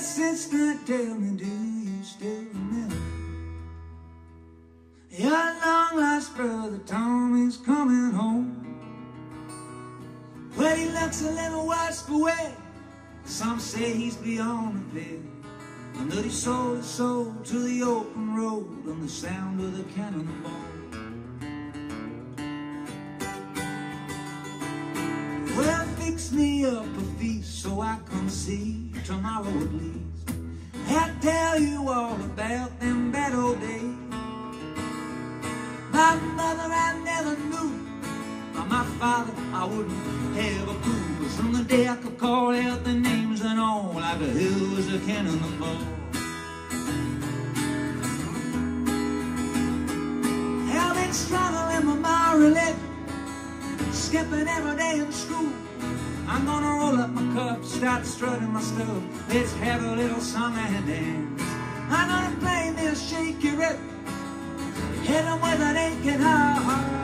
sister, tell me, do you still remember? Your long lost brother Tommy's coming home. Well, he looks a little for wear. Some say he's beyond repair. And that he sold his soul to the open road on the sound of the cannonball. Well, fix me up I can see tomorrow at least. I'll tell you all about them bad old days. My mother I never knew. Or my father I wouldn't have a clue. But from the day I could call out the names and all, like a hill was a cannonball. I've been struggling with my religion, skipping every day in school. I'm gonna roll up my cup, start strutting my stuff. Let's have a little song and dance. I'm gonna play this shaky rhythm. Hit 'em with an aching heart.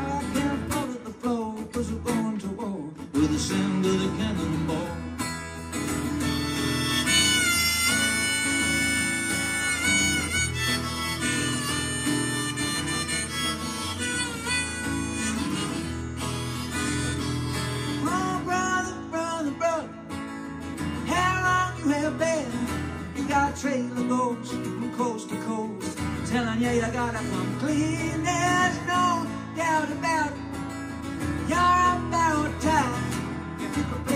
Long you? You got a trailer goes from coast to coast, telling you you gotta come clean. There's no doubt about it. You're about time. If you could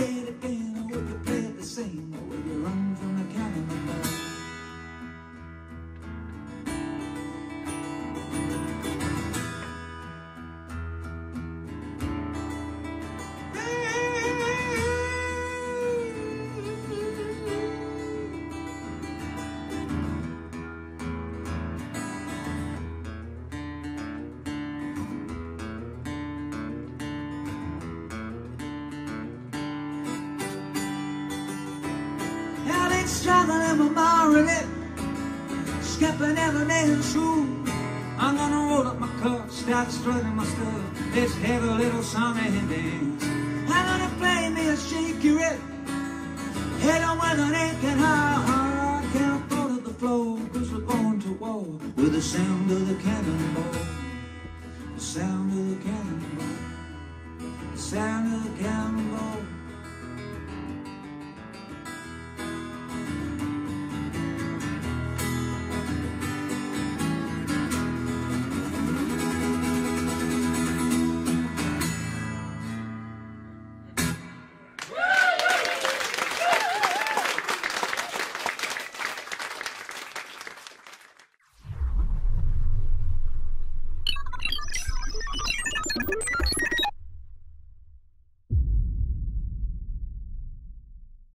my religion, skipping every day in school. I'm gonna roll up my cup, start strutting my stuff. Let's have a little song and dance. I'm gonna play me a shaky rhythm, hit 'em with an aching heart. Can't fall to the floor, cause we're going to war with the sound of the cannonball. The sound of the cannonball. The sound of the cannonball.